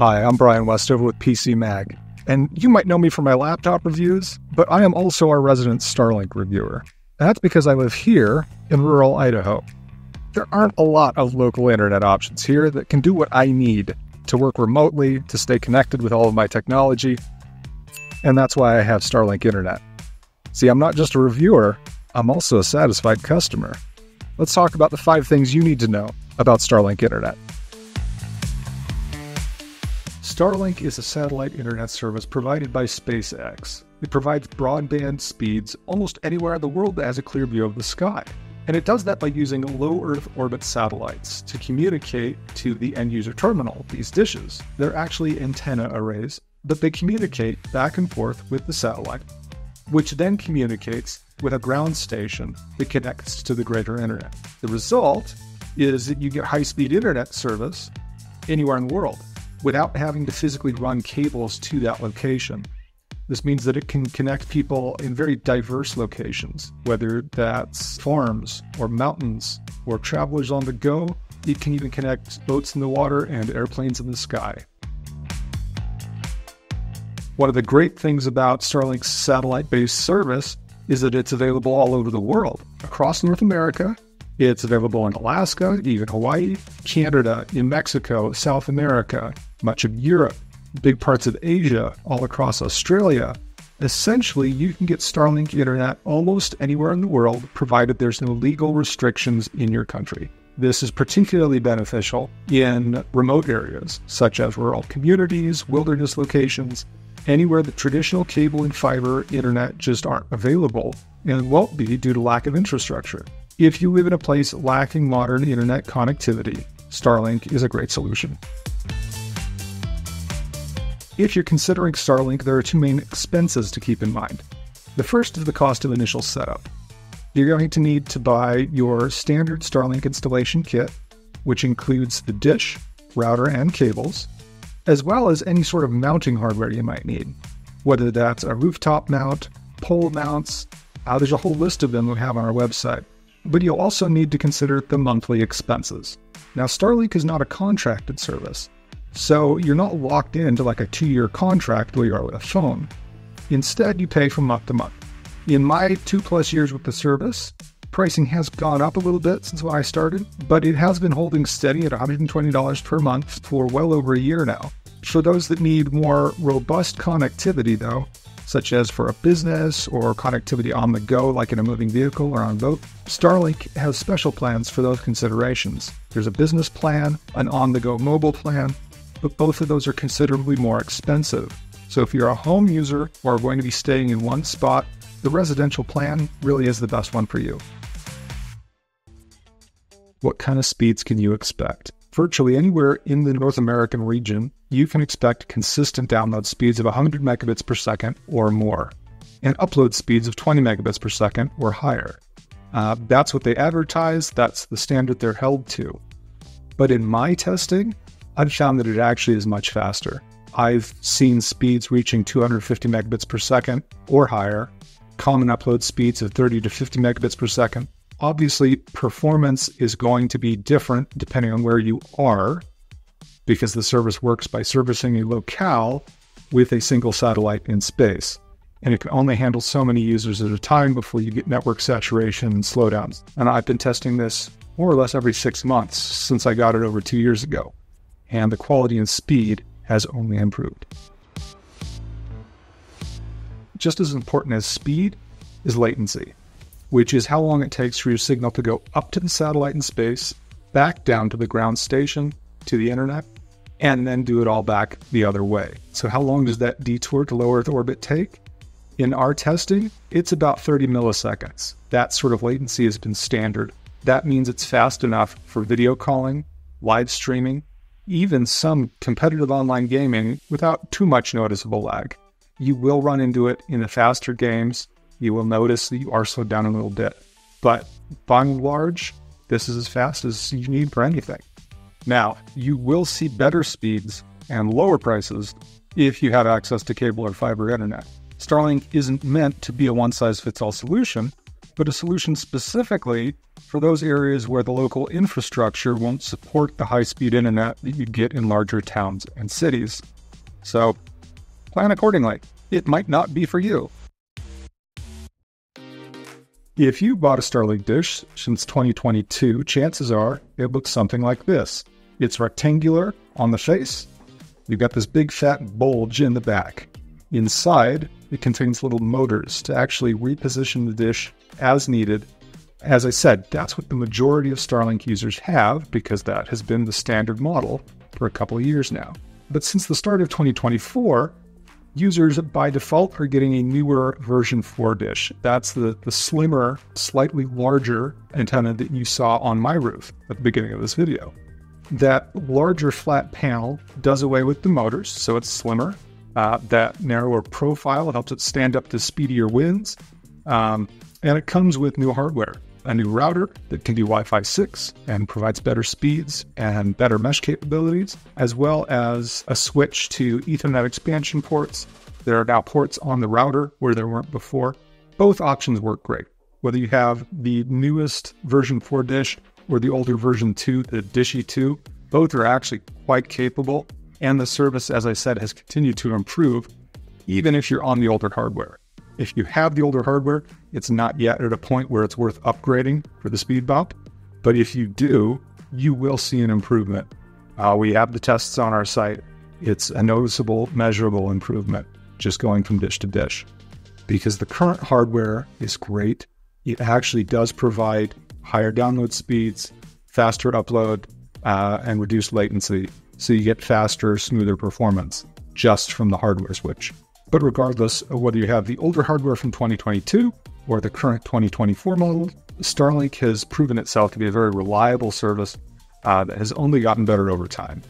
Hi, I'm Brian Westover with PC Mag, and you might know me from my laptop reviews, but I am also our resident Starlink reviewer. That's because I live here in rural Idaho. There aren't a lot of local internet options here that can do what I need to work remotely, to stay connected with all of my technology, and that's why I have Starlink Internet. See, I'm not just a reviewer, I'm also a satisfied customer. Let's talk about the five things you need to know about Starlink Internet. Starlink is a satellite internet service provided by SpaceX. It provides broadband speeds almost anywhere in the world that has a clear view of the sky. And it does that by using low Earth orbit satellites to communicate to the end user terminal, these dishes. They're actually antenna arrays, but they communicate back and forth with the satellite, which then communicates with a ground station that connects to the greater internet. The result is that you get high speed internet service anywhere in the world without having to physically run cables to that location. This means that it can connect people in very diverse locations, whether that's farms or mountains or travelers on the go. It can even connect boats in the water and airplanes in the sky. One of the great things about Starlink's satellite based service is that it's available all over the world, across North America. It's available in Alaska, even Hawaii, Canada, in Mexico, South America, much of Europe, big parts of Asia, all across Australia. Essentially, you can get Starlink internet almost anywhere in the world, provided there's no legal restrictions in your country. This is particularly beneficial in remote areas, such as rural communities, wilderness locations, anywhere that traditional cable and fiber internet just aren't available and won't be due to lack of infrastructure. If you live in a place lacking modern internet connectivity, Starlink is a great solution. If you're considering Starlink, there are two main expenses to keep in mind. The first is the cost of initial setup. You're going to need to buy your standard Starlink installation kit, which includes the dish, router, and cables, as well as any sort of mounting hardware you might need, whether that's a rooftop mount, pole mounts. Uh, there's a whole list of them we have on our website. But you'll also need to consider the monthly expenses. Now, Starlink is not a contracted service. So you're not locked into like a two year contract where you are with a phone. Instead, you pay from month to month. In my two plus years with the service, pricing has gone up a little bit since when I started, but it has been holding steady at $120 per month for well over a year now. For those that need more robust connectivity, though, such as for a business or connectivity on the go, like in a moving vehicle or on boat, Starlink has special plans for those considerations. There's a business plan, an on the go mobile plan, but both of those are considerably more expensive. So if you're a home user or are going to be staying in one spot, the residential plan really is the best one for you. What kind of speeds can you expect? Virtually anywhere in the North American region, you can expect consistent download speeds of 100 megabits per second or more, and upload speeds of 20 megabits per second or higher. Uh, that's what they advertise, that's the standard they're held to. But in my testing, I've found that it actually is much faster. I've seen speeds reaching 250 megabits per second or higher, common upload speeds of 30 to 50 megabits per second. Obviously, performance is going to be different depending on where you are because the service works by servicing a locale with a single satellite in space. And it can only handle so many users at a time before you get network saturation and slowdowns. And I've been testing this more or less every six months since I got it over two years ago and the quality and speed has only improved. Just as important as speed is latency, which is how long it takes for your signal to go up to the satellite in space, back down to the ground station, to the internet, and then do it all back the other way. So, how long does that detour to low Earth orbit take? In our testing, it's about 30 milliseconds. That sort of latency has been standard. That means it's fast enough for video calling, live streaming, even some competitive online gaming without too much noticeable lag. You will run into it in the faster games. You will notice that you are slowed down a little bit. But by and large, this is as fast as you need for anything. Now, you will see better speeds and lower prices if you have access to cable or fiber internet. Starlink isn't meant to be a one size fits all solution, but a solution specifically for those areas where the local infrastructure won't support the high speed internet that you get in larger towns and cities. So plan accordingly. It might not be for you. If you bought a Starlink dish since 2022, chances are it looks something like this. It's rectangular on the face. You've got this big fat bulge in the back. Inside, it contains little motors to actually reposition the dish as needed. As I said, that's what the majority of Starlink users have because that has been the standard model for a couple of years now. But since the start of 2024, users by default are getting a newer version 4 dish. That's the, the slimmer, slightly larger antenna that you saw on my roof at the beginning of this video. That larger flat panel does away with the motors, so it's slimmer. Uh, that narrower profile helps it stand up to speedier winds. Um, and it comes with new hardware a new router that can do Wi Fi 6 and provides better speeds and better mesh capabilities, as well as a switch to Ethernet expansion ports. There are now ports on the router where there weren't before. Both options work great. Whether you have the newest version 4 dish or the older version 2, the Dishy 2, both are actually quite capable. And the service, as I said, has continued to improve, even if you're on the older hardware. If you have the older hardware, it's not yet at a point where it's worth upgrading for the speed bump. But if you do, you will see an improvement. Uh, we have the tests on our site. It's a noticeable, measurable improvement just going from dish to dish. Because the current hardware is great, it actually does provide higher download speeds, faster upload, uh, and reduced latency. So you get faster, smoother performance just from the hardware switch. But regardless of whether you have the older hardware from 2022 or the current 2024 model, Starlink has proven itself to be a very reliable service uh, that has only gotten better over time.